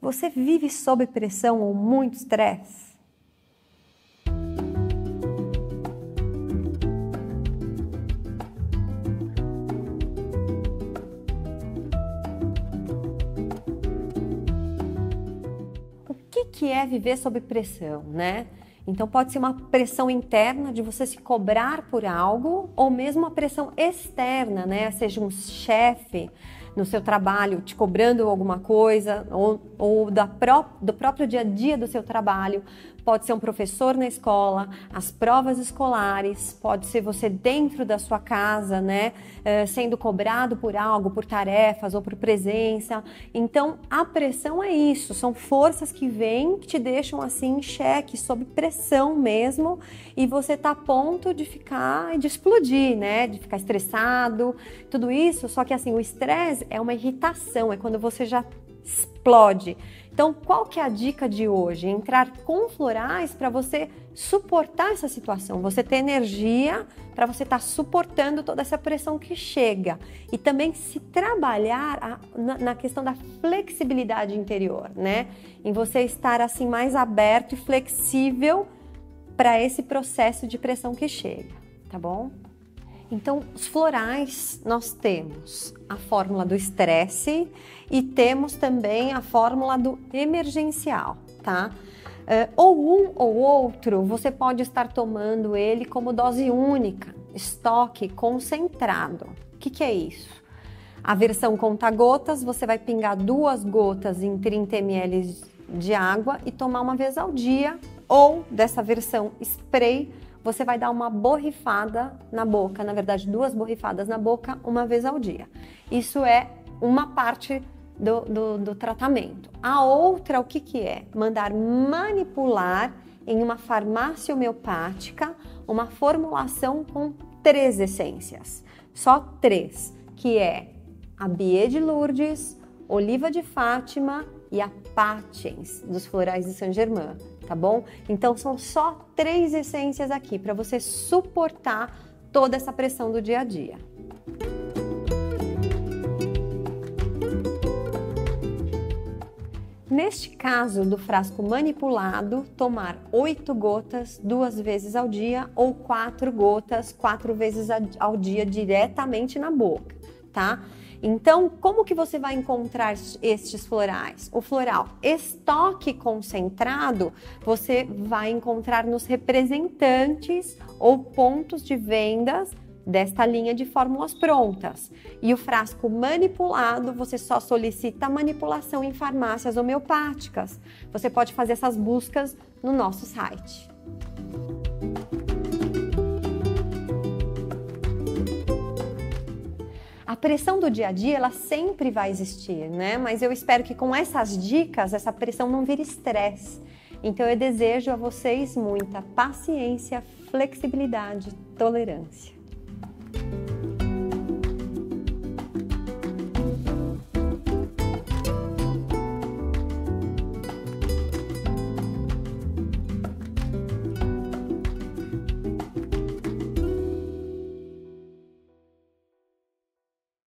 Você vive sob pressão ou muito estresse? O que, que é viver sob pressão, né? Então pode ser uma pressão interna de você se cobrar por algo, ou mesmo uma pressão externa, né? Seja um chefe, no seu trabalho, te cobrando alguma coisa, ou, ou da pró do próprio dia a dia do seu trabalho. Pode ser um professor na escola, as provas escolares, pode ser você dentro da sua casa, né, eh, sendo cobrado por algo, por tarefas ou por presença. Então, a pressão é isso, são forças que vêm que te deixam assim em xeque, sob pressão mesmo, e você tá a ponto de ficar, de explodir, né, de ficar estressado, tudo isso. Só que assim, o estresse é uma irritação, é quando você já explode. Então, qual que é a dica de hoje? Entrar com florais para você suportar essa situação, você ter energia para você estar tá suportando toda essa pressão que chega e também se trabalhar a, na, na, questão da flexibilidade interior, né? Em você estar assim mais aberto e flexível para esse processo de pressão que chega, tá bom? Então, os florais nós temos a fórmula do estresse e temos também a fórmula do emergencial, tá? Uh, ou um ou outro, você pode estar tomando ele como dose única, estoque concentrado. O que, que é isso? A versão conta-gotas, você vai pingar duas gotas em 30 ml de água e tomar uma vez ao dia, ou dessa versão spray, você vai dar uma borrifada na boca, na verdade, duas borrifadas na boca uma vez ao dia. Isso é uma parte do, do, do tratamento. A outra, o que, que é? Mandar manipular em uma farmácia homeopática uma formulação com três essências. Só três, que é a Bie de Lourdes, Oliva de Fátima e a Patens dos Florais de Saint Germain tá bom? Então são só três essências aqui para você suportar toda essa pressão do dia a dia. Neste caso do frasco manipulado, tomar oito gotas duas vezes ao dia ou quatro gotas quatro vezes ao dia diretamente na boca, tá? Então, como que você vai encontrar estes florais? O floral estoque concentrado você vai encontrar nos representantes ou pontos de vendas desta linha de fórmulas prontas. E o frasco manipulado, você só solicita manipulação em farmácias homeopáticas. Você pode fazer essas buscas no nosso site. Pressão do dia a dia ela sempre vai existir, né? Mas eu espero que com essas dicas essa pressão não vire estresse. Então eu desejo a vocês muita paciência, flexibilidade, tolerância.